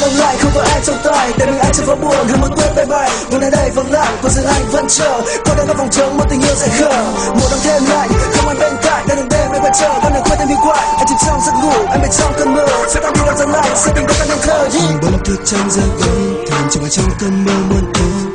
không có ai trong tay. Để mình ai trong phố buồn hay một tuyết bay bay. Mùa này đây vắng lặng còn riêng anh vẫn chờ. Có đang có vòng trống một tình yêu dễ khờ. Mùa đông thêm lạnh, không ai bên cạnh. Đang đừng đêm anh quay chờ con đường quên thêm đi qua. Anh chìm trong giấc ngủ, anh bên trong cơn mơ. Sẽ tan đi đâu dần lại sẽ tình đâu tan nên khờ Nhìn bóng thức trong giấc thầm chỉ vào trong cơn mơ muốn cố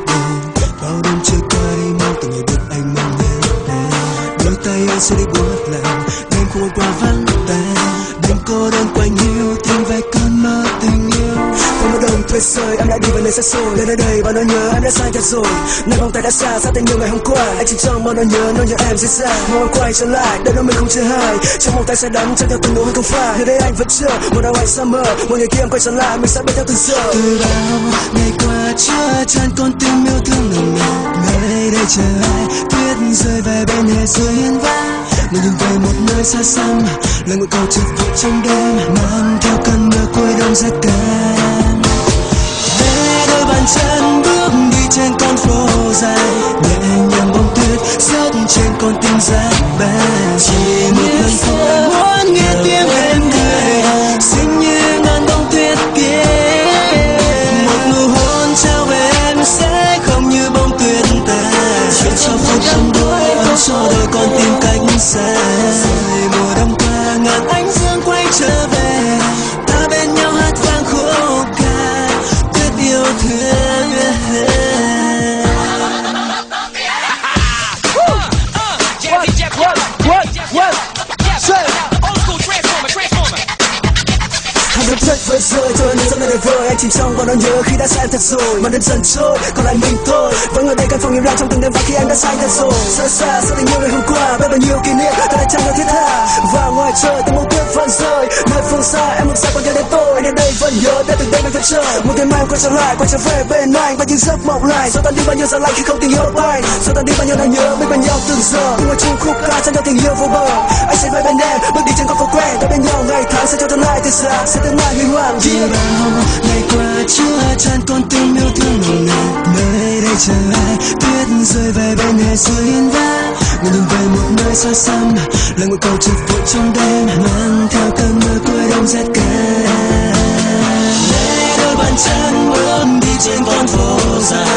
Không sơi em lại đi vào nơi xa xôi Lên nơi đây bao nỗi nhớ em đã sai thật rồi. Nơi vòng tay đã xa xa tình yêu ngày hôm qua. Anh chỉ trong bao nỗi nhớ nỗi nhớ em rất xa. Mong quay trở lại đời đó mình không chia hai. Trong vòng tay sẽ đắm chân theo từng nỗi không phải Nơi đây anh vẫn chờ một đau anh summer Một ngày kia em quay trở lại mình sẽ bên theo từng giờ. Từ bao ngày qua chưa chan con tim yêu thương nồng nàn. Nơi đây chờ ai tuyết rơi về bên hè dưới hiên vang, mình nhìn về một nơi xa xăm lời nguyện cầu trực vội trong đêm. Mang theo cơn mưa cuối đông rất cao chìm trong và nỗi nhớ khi đã xa thật rồi. Mà đêm dần trôi, còn lại mình thôi vẫn ngồi đây căn phòng im lặng trong từng đêm và khi anh đã xa thật rồi. Xa xa, sau tình yêu ngày hôm qua bên bao nhiêu kỷ niệm ta đã chẳng là thiết tha. Và ngoài trời, từng mong tuyết vẫn rơi. Nơi phương xa, em muốn xa còn nhớ đến tôi. Anh đến đây vẫn nhớ đã từng đêm anh vẫn chờ một ngày mai em quay trở lại, quay trở về bên anh. Và những giấc mộng lại rồi tan đi bao nhiêu giờ lạnh khi không tình yêu bay. Rồi tan đi bao nhiêu nỗi nhớ bên bên nhau từng giờ. Nhưng mà chung khúc ca chẳng nhau tình yêu vô bờ. Anh sẽ cho tương lai tươi sáng sẽ tương lai huy hoàng Chỉ bao ngày qua chưa chan con tim yêu thương nồng nàn nơi đây chờ ai tuyết rơi về bên hè dưới vã người đường về một nơi xa xăm lời nguyện cầu trực vội trong đêm mang theo cơn mưa cuối đông rét cay để đôi bàn chân bước đi trên con phố dài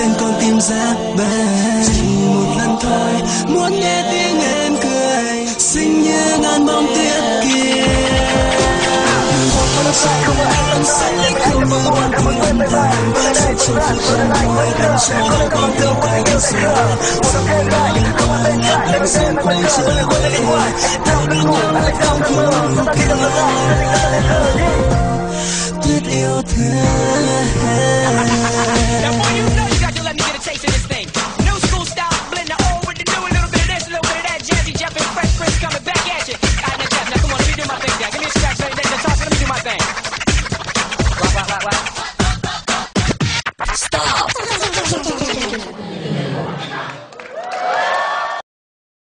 trên con tim giá băng chỉ một lần thôi, muốn nghe tiếng em cười. Xinh như ngàn bông tuyết kia. Không có ai tâm say không như bông tuyết vàng chỉ trong phút trong môi đắm cho con tim cánh xa em sẽ quay trở về ta bên nhau lại không tuyết yêu thương